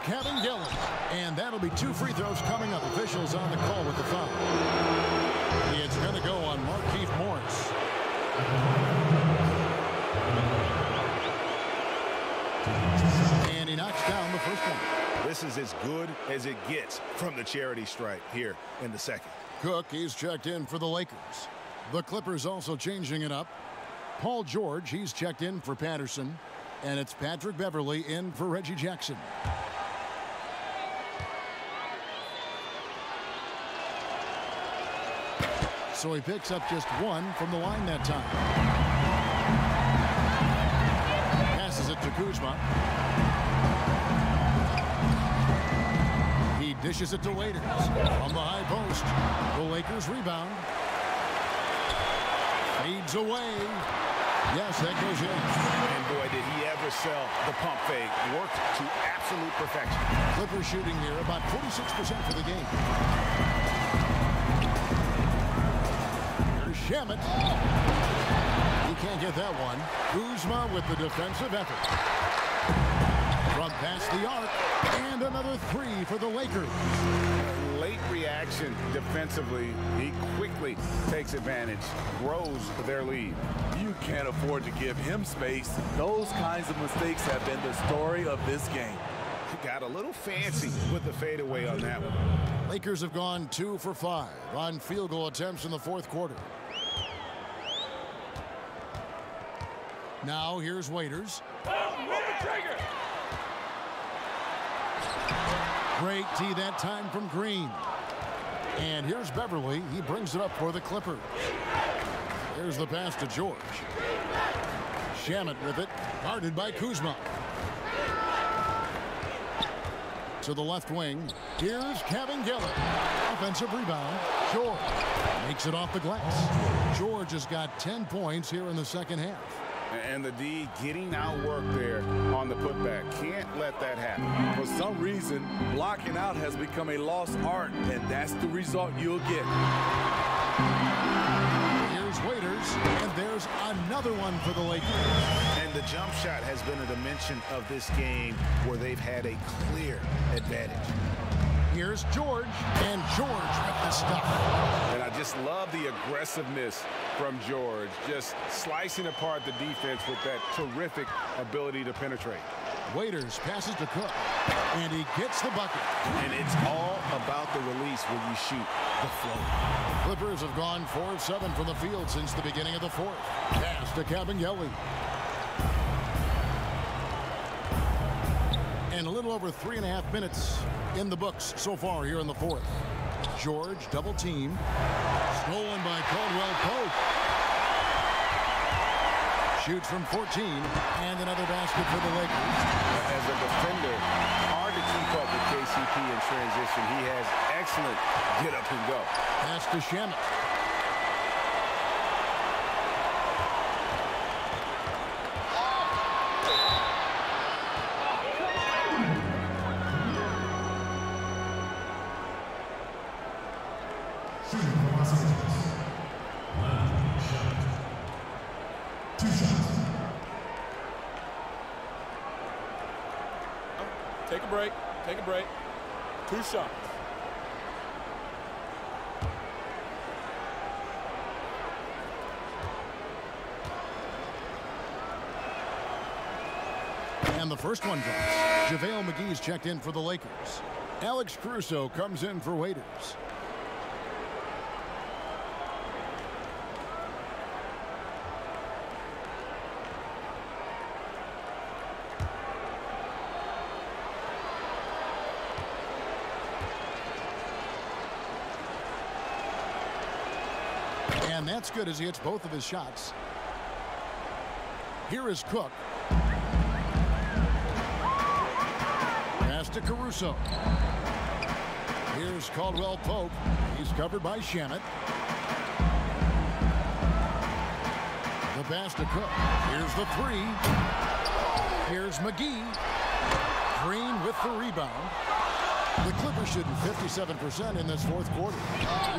Kabengele. And that'll be two free throws coming up. Officials on the call with the foul. It's going to go on Markieff Morris. And he knocks down the first one. This is as good as it gets from the charity stripe here in the second. Cook, he's checked in for the Lakers. The Clippers also changing it up. Paul George, he's checked in for Patterson. And it's Patrick Beverley in for Reggie Jackson. So he picks up just one from the line that time. Passes it to Kuzma. He dishes it to Waiters on the high post. The Lakers rebound. Fades away. Yes, that goes in. And boy, did he ever sell the pump fake. Worked to absolute perfection. Clippers shooting here about 46% for the game. Here's Shamet. He can't get that one. Kuzma with the defensive effort. From past the arc. And another three for the Lakers. Late reaction defensively. He quickly takes advantage, grows their lead. You can't afford to give him space. Those kinds of mistakes have been the story of this game. Got a little fancy with the fadeaway on that one. Lakers have gone two for five on field goal attempts in the fourth quarter. Now here's Waiters. Great tee that time from Green. And here's Beverley. He brings it up for the Clippers. Here's the pass to George. Shamet with it, guarded by Kuzma. To the left wing. Here's Kabengele. Offensive rebound. George makes it off the glass. George has got 10 points here in the second half. And the D getting out work there on the putback. Can't let that happen. For some reason, blocking out has become a lost art, and that's the result you'll get. Here's Waiters, and there's another one for the Lakers. And the jump shot has been a dimension of this game where they've had a clear advantage. Here's George, and George with the stuff. And I just love the aggressiveness from George, just slicing apart the defense with that terrific ability to penetrate. Waiters passes to Cook, and he gets the bucket. And it's all about the release when you shoot the float. Clippers have gone 4 of 7 from the field since the beginning of the fourth. Pass to Kabengele. And a little over three and a half minutes in the books so far here in the fourth. George double team. Stolen by Caldwell Pope. Shoots from 14 and another basket for the Lakers. As a defender, hard to keep up with KCP in transition. He has excellent get up and go. Pass to Shamet. And the first one drops. JaVale McGee's checked in for the Lakers. Alex Caruso comes in for Waiters. And that's good as he hits both of his shots. Here is Cook. Pass to Caruso. Here's Caldwell Pope. He's covered by Shamet. The pass to Cook. Here's the three. Here's McGee. Green with the rebound. The Clippers shooting 57% in this fourth quarter.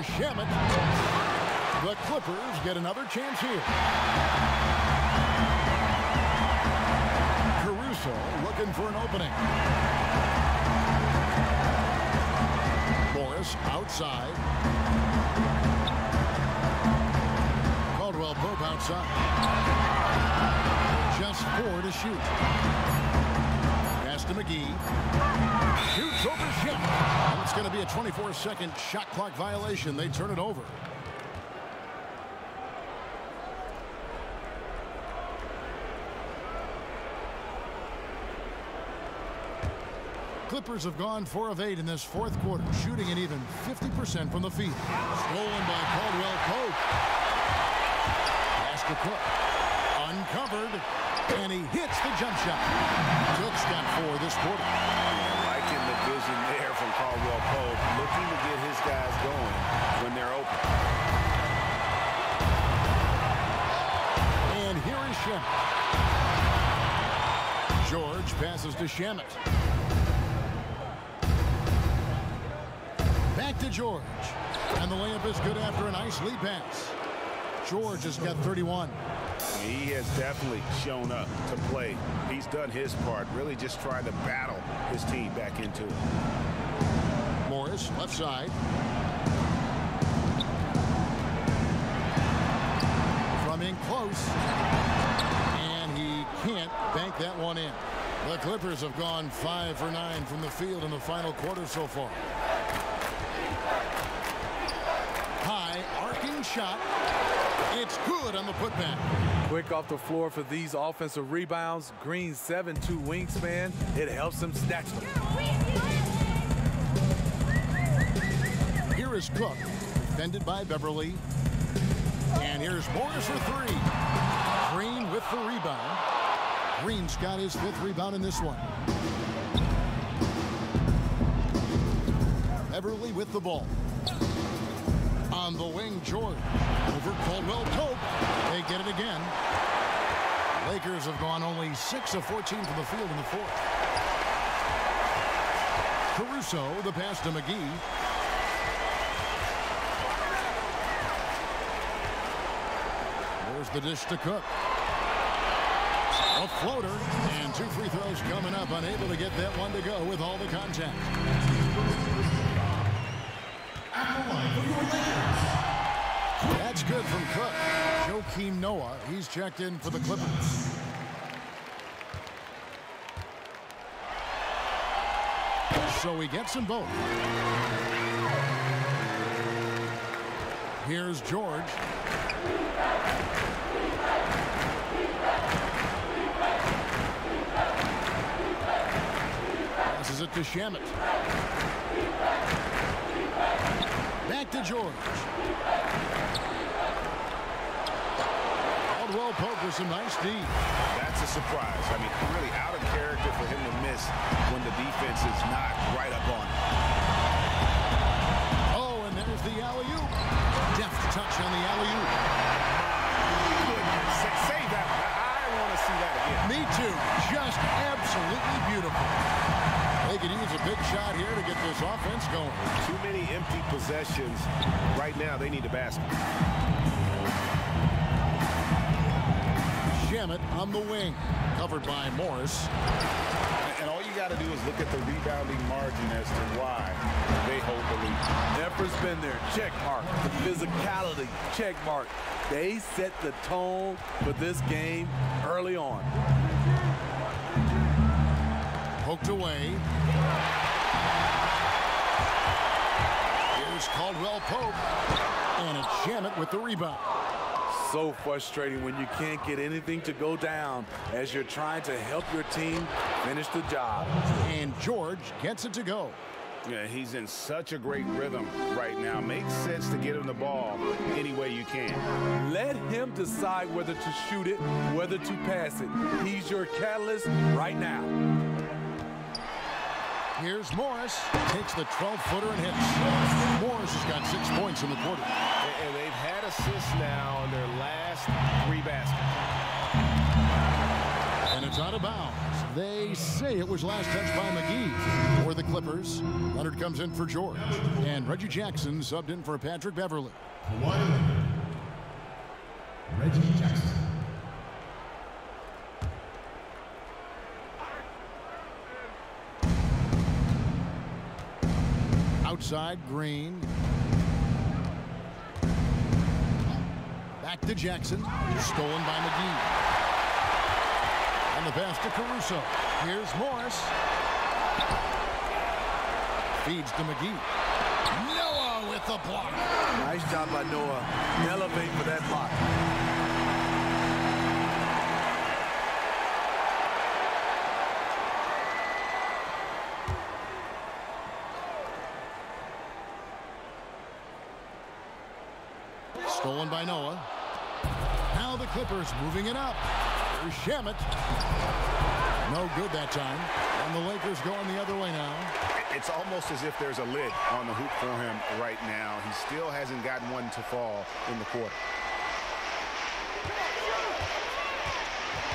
Shamet. The Clippers get another chance here. Caruso looking for an opening. Morris outside. Caldwell Pope outside. Just four to shoot. Pass to McGee. Shoots over. And it's going to be a 24-second shot clock violation. They turn it over. Clippers have gone 4 of 8 in this fourth quarter, shooting an even 50% from the field. Stolen by Caldwell Pope. Pass to Cook. Uncovered. And he hits the jump shot. Cook's got four this quarter. Liking the vision there from Caldwell Pope, looking to get his guys going when they're open. And here is Shamet. George passes to Shamet. Back to George. And the layup is good after a nice lead pass. George has got 31. He has definitely shown up to play. He's done his part, really just trying to battle his team back into it. Morris, left side. From in close. And he can't bank that one in. The Clippers have gone five for nine from the field in the final quarter so far. High arcing shot. It's good on the putback. Quick off the floor for these offensive rebounds. Green 7-2 wingspan. It helps him snatch them. Here is Cook, defended by Beverley. And here's Morris for three. Green with the rebound. Green's got his fifth rebound in this one. Beverley with the ball. On the wing, George. Over Caldwell Pope. They get it again. Lakers have gone only 6 of 14 from the field in the fourth. Caruso, the pass to McGee. There's the dish to Cook. A floater and two free throws coming up. Unable to get that one to go with all the contact. At the line for your Lakers, That's good from Cook. Joakim Noah, he's checked in for the Clippers. So he gets them both. Here's George. Passes it to Shamet. Back to George. Caldwell Pope with some nice D. That's a surprise. I mean, really out of character for him to miss when the defense is not right up on him. Oh, and there's the alley-oop. Deft touch on the alley-oop. Say- that. I, I want to see that again. Me too. Just absolutely beautiful. They could use a big shot here to get this offense going. Too many empty possessions. Right now, they need a basket. Shamet on the wing. Covered by Morris. And all you got got to do is look at the rebounding margin as to why they hold the lead. Effort's been there. Check mark. The physicality. Check mark. They set the tone for this game early on. Poked away. Here's Caldwell Pope. And it's Shamet with the rebound. So frustrating when you can't get anything to go down as you're trying to help your team finish the job. And George gets it to go. Yeah, he's in such a great rhythm right now. Makes sense to get him the ball any way you can. Let him decide whether to shoot it, whether to pass it. He's your catalyst right now. Here's Morris. Takes the 12-footer and hits. Morris has got six points in the quarter. And they've had assists now on their last three baskets. And it's out of bounds. They say it was last touched by McGee. For the Clippers, Leonard comes in for George. And Reggie Jackson subbed in for Patrick Beverley. Kawhi Leonard. Reggie Jackson. Outside, Green. Back to Jackson. Stolen by McGee. And the pass to Caruso. Here's Morris. Feeds to McGee. Noah with the block. Nice job by Noah. Elevate for that block. Moving it up. Here's Shamet. No good that time. And the Lakers going the other way now. It's almost as if there's a lid on the hoop for him right now. He still hasn't gotten one to fall in the quarter.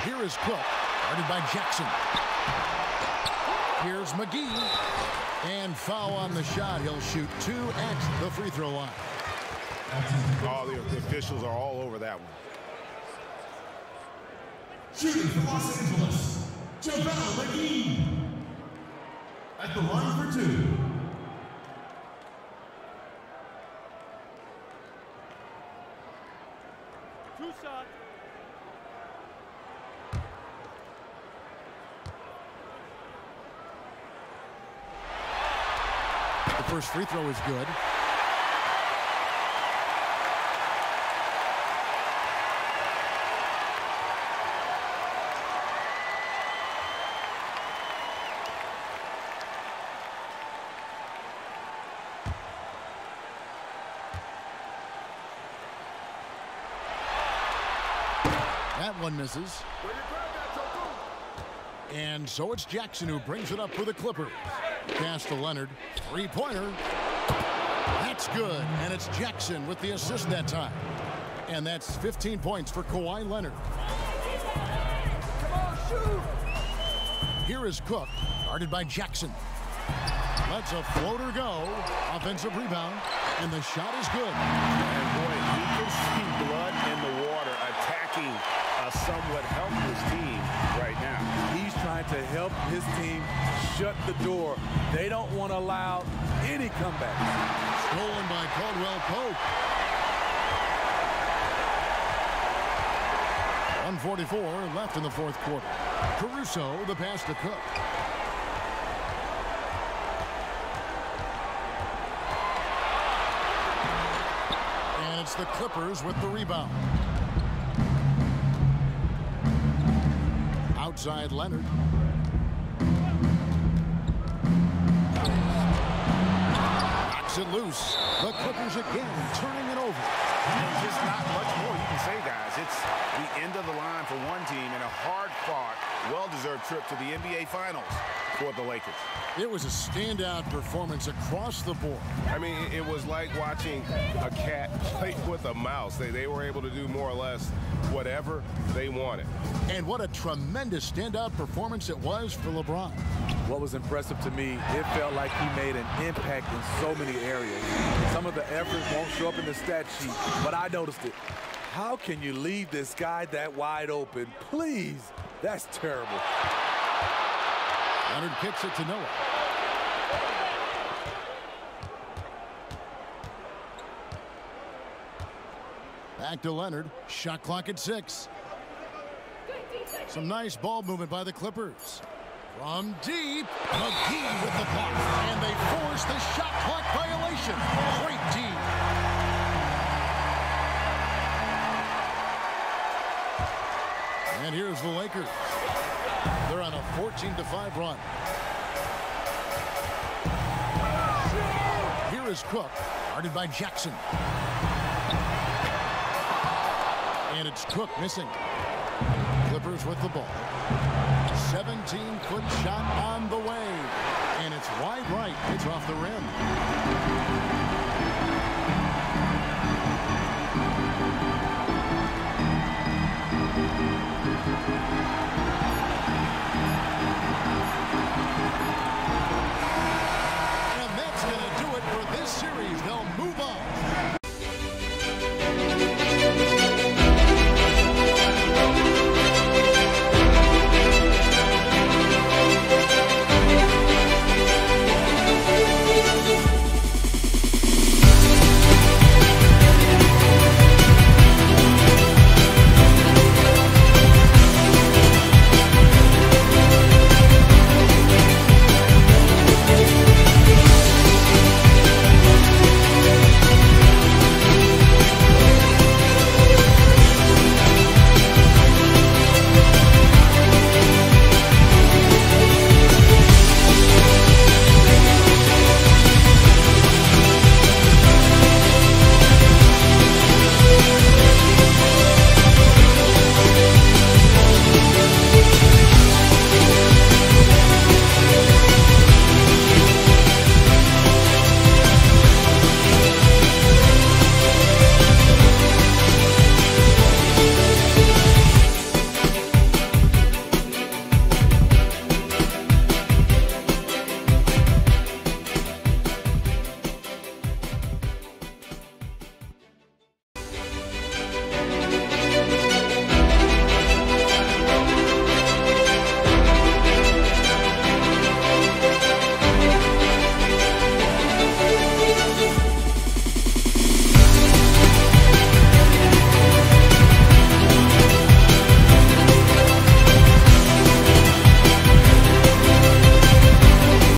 Here is Cook, guarded by Jackson. Here's McGee. And foul on the shot. He'll shoot two at the free throw line. All the officials are all over that one. Shooting for Los Angeles, JaVale McGee. At the line for two. Two shots. The first free throw is good. One misses. And so it's Jackson who brings it up for the Clippers. Pass to Leonard. Three-pointer. That's good. And it's Jackson with the assist that time. And that's 15 points for Kawhi Leonard. Here is Cook, guarded by Jackson. Let's a floater go. Offensive rebound. And the shot is good. And boy, you can see blood in the water attacking somewhat helpless team right now. He's trying to help his team shut the door. They don't want to allow any comeback. Stolen by Caldwell Pope. 144 left in the fourth quarter. Caruso, the pass to Cook. And it's the Clippers with the rebound. Outside Leonard. Knocks it loose. The Clippers again turning it over. There's just not much more you can say, guys. It's the end of the line for one team and a hard-fought, well-deserved trip to the NBA Finals for the Lakers. It was a standout performance across the board. I mean, it- it was like watching a cat play with a mouse. They, they were able to do more or less whatever they wanted. And what a tremendous standout performance it was for LeBron. What was impressive to me, it felt like he made an impact in so many areas. Some of the effort won't show up in the stat sheet, but I noticed it. How can you leave this guy that wide open? Please, that's terrible. Leonard kicks it to Noah. Back to Leonard. Shot clock at six. Some nice ball movement by the Clippers. From deep, McGee with the block. And they force the shot clock violation. Great D. And here's the Lakers. They're on a 14 to 5 run. Here is Cook, guarded by Jackson it's Cook missing. Clippers with the ball. 17-foot shot on the way. And it's wide right. It's off the rim.